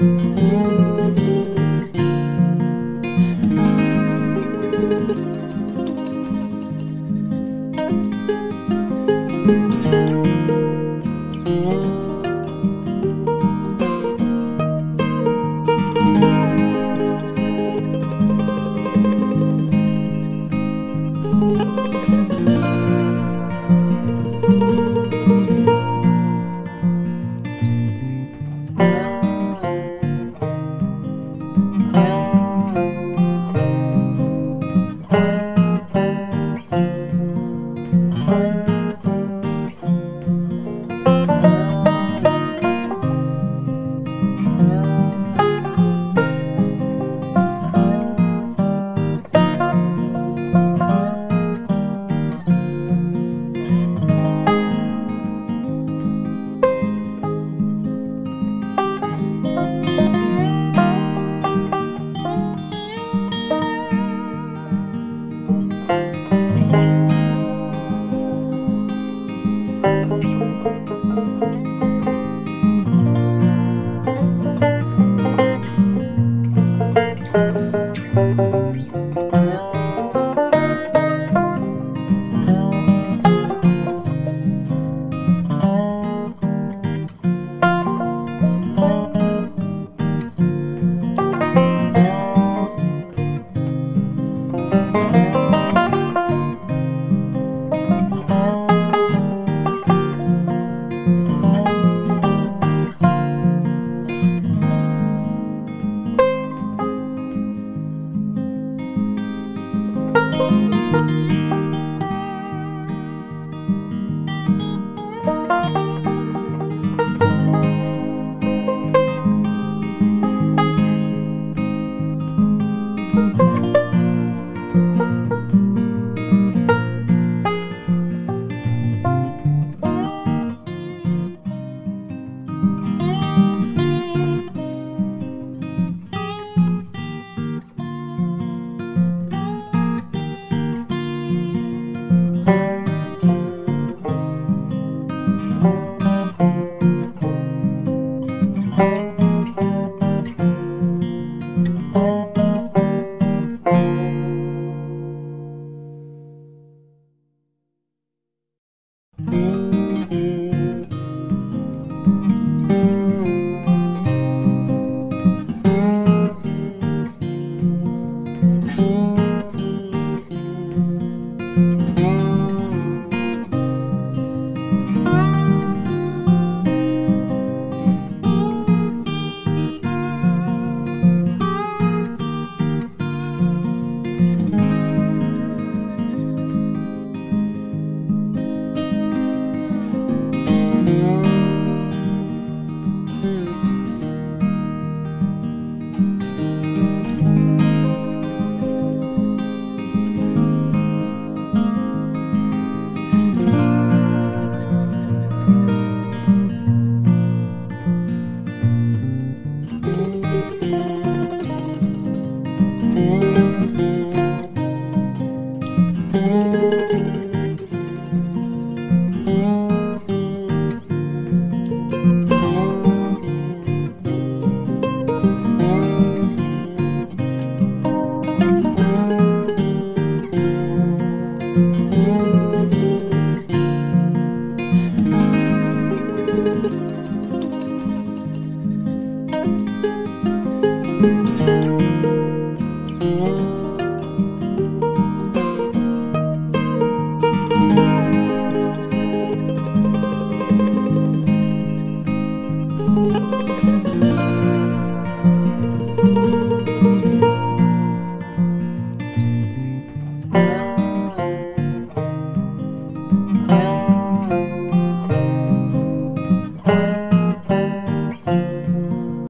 you.